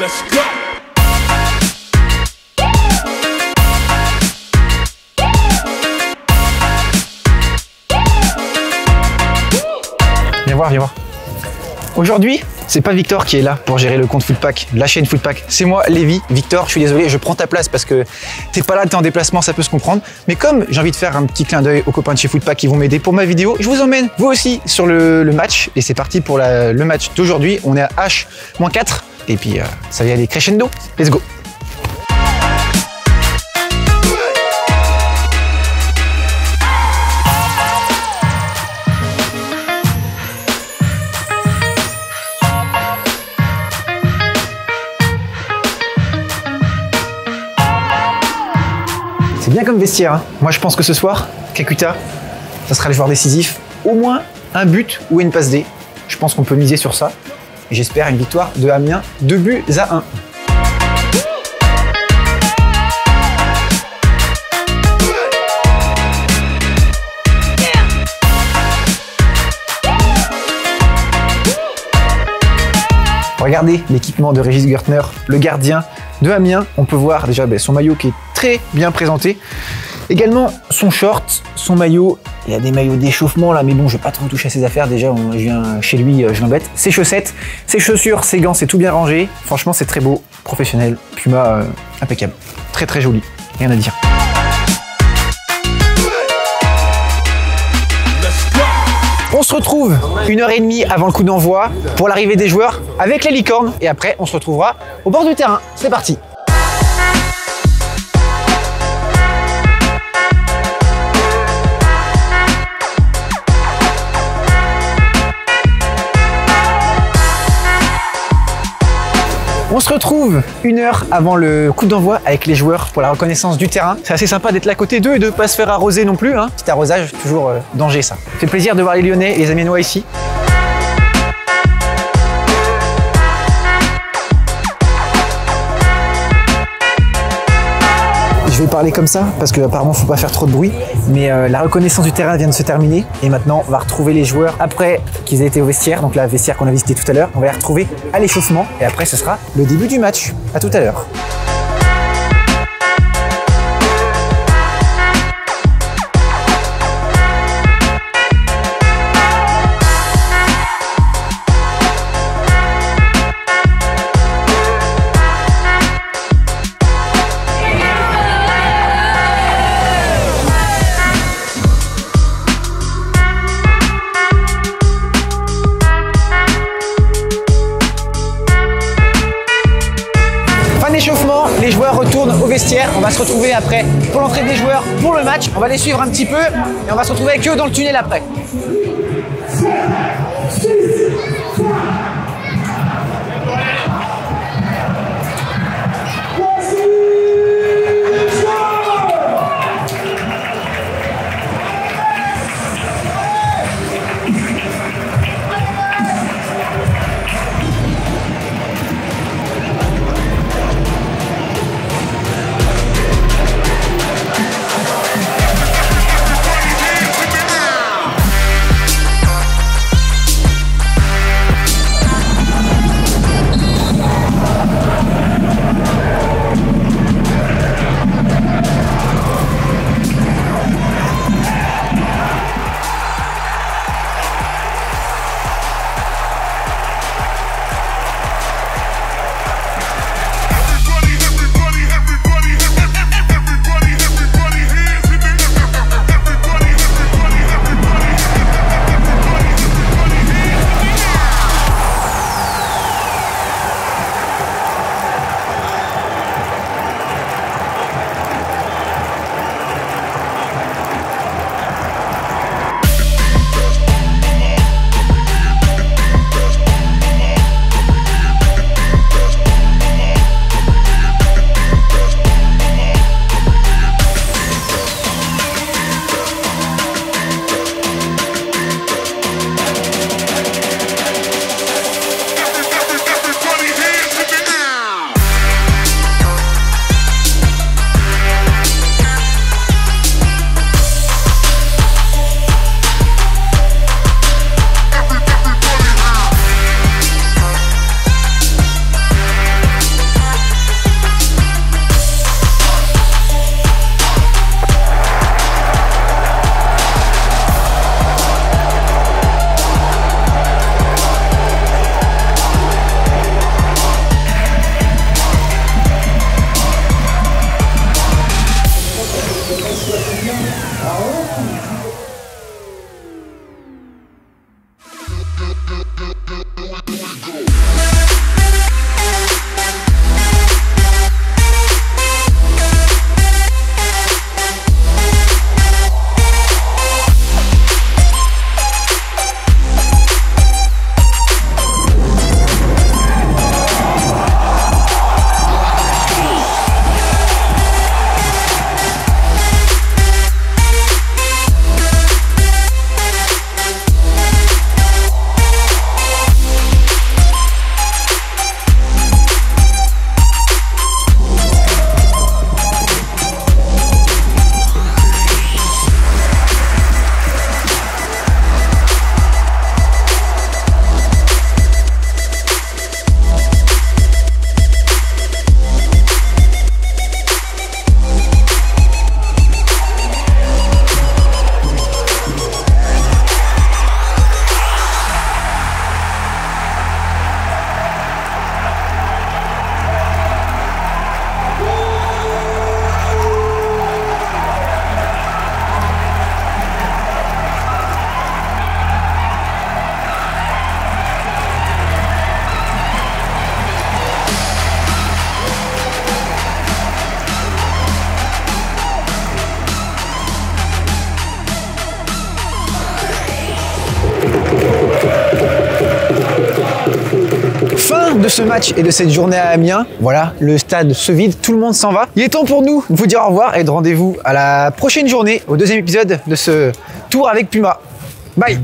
Let's go. Viens voir, viens voir. Aujourd'hui, c'est pas Victor qui est là pour gérer le compte Footpack, la chaîne Footpack. C'est moi, Lévi. Victor, je suis désolé, je prends ta place parce que t'es pas là, t'es en déplacement, ça peut se comprendre. Mais comme j'ai envie de faire un petit clin d'œil aux copains de chez Footpack qui vont m'aider pour ma vidéo, je vous emmène vous aussi sur le, match. Et c'est parti pour le match d'aujourd'hui. On est à H-4 et puis euh, ça va aller crescendo. Let's go. C'est bien comme vestiaire. hein. Moi, je pense que ce soir, Kakuta, ça sera le joueur décisif. Au moins un but ou une passe D. Je pense qu'on peut miser sur ça. J'espère une victoire de Amiens, 2 buts à 1. Regardez l'équipement de Régis Gertner, le gardien de Amiens. On peut voir déjà ben, son maillot qui est très bien présenté. Également son short, son maillot. Il y a des maillots d'échauffement là, mais bon, je vais pas trop toucher à ses affaires. Déjà, je viens chez lui, euh, je l'embête. Ses chaussettes, ses chaussures, ses gants, c'est tout bien rangé. Franchement, c'est très beau, professionnel. Puma, euh, impeccable. Très très joli. Rien à dire. On se retrouve une heure et demie avant le coup d'envoi pour l'arrivée des joueurs avec les licornes. Et après, on se retrouvera au bord du terrain. C'est parti. Retrouve une heure avant le coup d'envoi avec les joueurs pour la reconnaissance du terrain. C'est assez sympa d'être là à côté d'eux et de ne pas se faire arroser non plus. Hein. Petit arrosage, toujours euh, danger ça. fait plaisir de voir les Lyonnais et les Amiénois ici. Je vais parler comme ça parce que apparemment faut pas faire trop de bruit. Mais euh, la reconnaissance du terrain vient de se terminer et maintenant on va retrouver les joueurs après qu'ils aient été au vestiaire, donc la vestiaire qu'on a visité tout à l'heure. On va les retrouver à l'échauffement et après ce sera le début du match. À tout à l'heure. On va se retrouver après pour l'entrée des joueurs pour le match. On va les suivre un petit peu et on va se retrouver avec eux dans le tunnel après. De ce match et de cette journée à Amiens. Voilà, le stade se vide, tout le monde s'en va. Il est temps pour nous de vous dire au revoir et de rendez-vous à la prochaine journée, au deuxième épisode de ce tour avec Puma. Bye